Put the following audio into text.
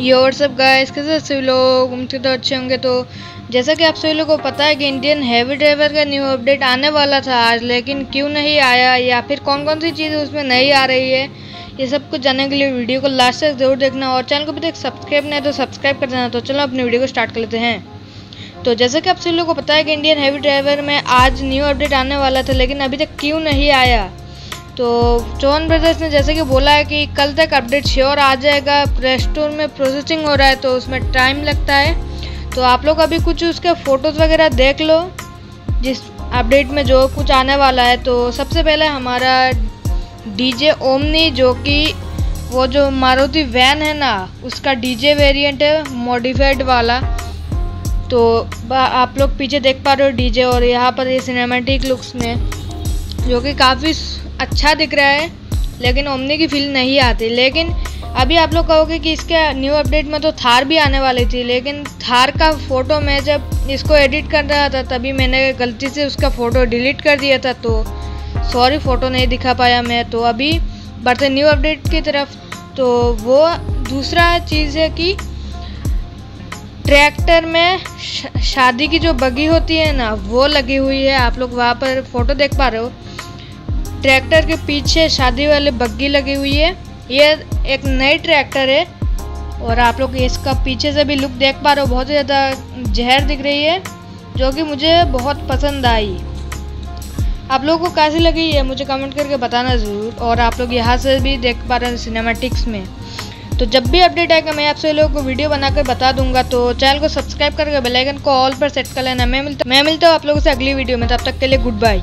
ये और सब गाइस कैसे सभी लोग? उम्मीद तो अच्छे होंगे तो जैसा कि आप सभी लोगों को पता है कि इंडियन हैवी ड्राइवर का न्यू अपडेट आने वाला था आज, लेकिन क्यों नहीं आया? या फिर कौन कौन सी चीज़ उसमें नहीं आ रही है? ये सब कुछ जानने के लिए वीडियो को लास्ट तक ज़रूर देखना और चैनल को भी तक सब्सक्राइब नहीं तो सब्सक्राइब कर देना। तो चलो अपनी वीडियो को स्टार्ट कर लेते हैं। तो जैसा कि आप सभी लोगों को पता है कि इंडियन हैवी ड्राइवर में आज न्यू अपडेट आने वाला था, लेकिन अभी तक क्यों नहीं आया? तो चौहान ब्रदर्स ने जैसे कि बोला है कि कल तक अपडेट श्योर आ जाएगा प्ले स्टोर में प्रोसेसिंग हो रहा है तो उसमें टाइम लगता है। तो आप लोग अभी कुछ उसके फ़ोटोज़ वगैरह देख लो, जिस अपडेट में जो कुछ आने वाला है। तो सबसे पहले हमारा डीजे ओमनी जो कि वो जो मारुति वैन है ना, उसका डीजे वेरिएंट है मॉडिफाइड वाला। तो आप लोग पीछे देख पा रहे हो डीजे और यहाँ पर ये सिनेमेटिक लुक्स में, जो कि काफ़ी अच्छा दिख रहा है, लेकिन ओमनी की फील नहीं आती। लेकिन अभी आप लोग कहोगे कि इसके न्यू अपडेट में तो थार भी आने वाली थी, लेकिन थार का फ़ोटो मैं जब इसको एडिट कर रहा था, तभी मैंने गलती से उसका फ़ोटो डिलीट कर दिया था तो सॉरी फ़ोटो नहीं दिखा पाया मैं। तो अभी बढ़ते न्यू अपडेट की तरफ़ तो वो दूसरा चीज़ है कि ट्रैक्टर में शादी की जो बगी होती है ना, वो लगी हुई है। आप लोग वहाँ पर फ़ोटो देख पा रहे हो। ट्रैक्टर के पीछे शादी वाले बग्गी लगी हुई है। ये एक नई ट्रैक्टर है और आप लोग इसका पीछे से भी लुक देख पा रहे हो। बहुत ही ज़्यादा जहर दिख रही है, जो कि मुझे बहुत पसंद आई। आप लोगों को कैसी लगी है मुझे कमेंट करके बताना ज़रूर और आप लोग यहाँ से भी देख पा रहे हैं सिनेमाटिक्स में। तो जब भी अपडेट आएगा, मैं आपसे लोगों को वीडियो बनाकर बता दूँगा। तो चैनल को सब्सक्राइब करके बेल आइकन को ऑल पर सेट कर लेना। मैं मिलता मैं मिलता हूँ आप लोगों से अगली वीडियो में। तब तक के लिए गुड बाय